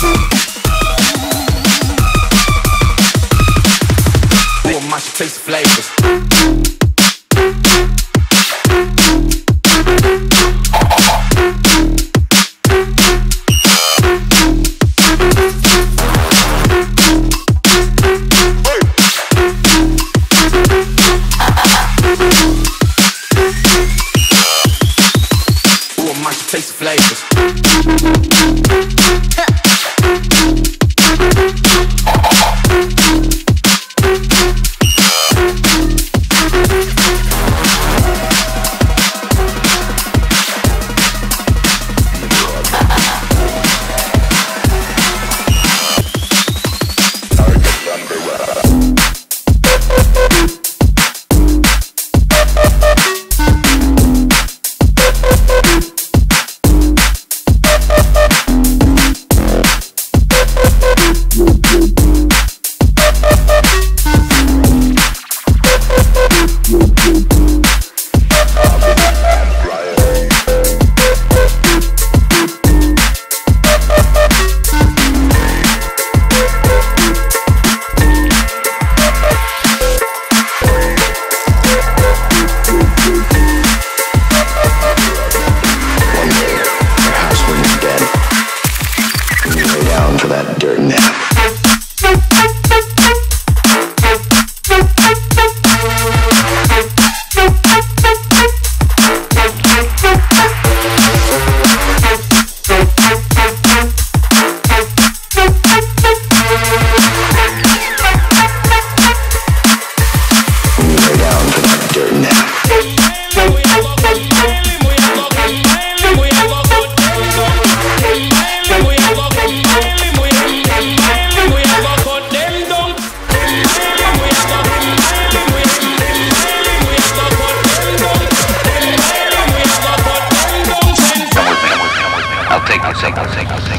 Who Sem, sem, sem.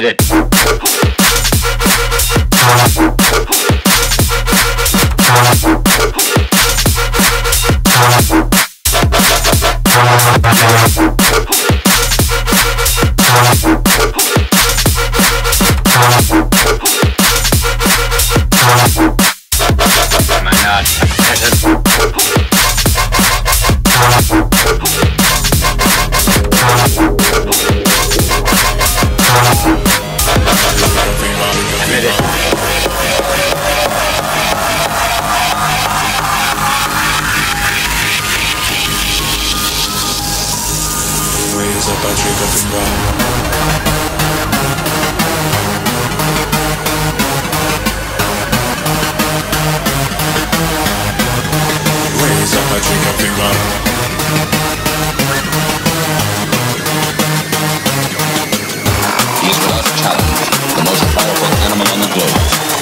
Did it. Am Cause I bought you of wrong He's without challenge, the most powerful animal on the globe.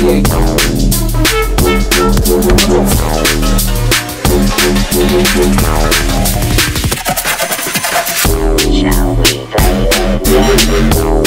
Yeah. Shall we play?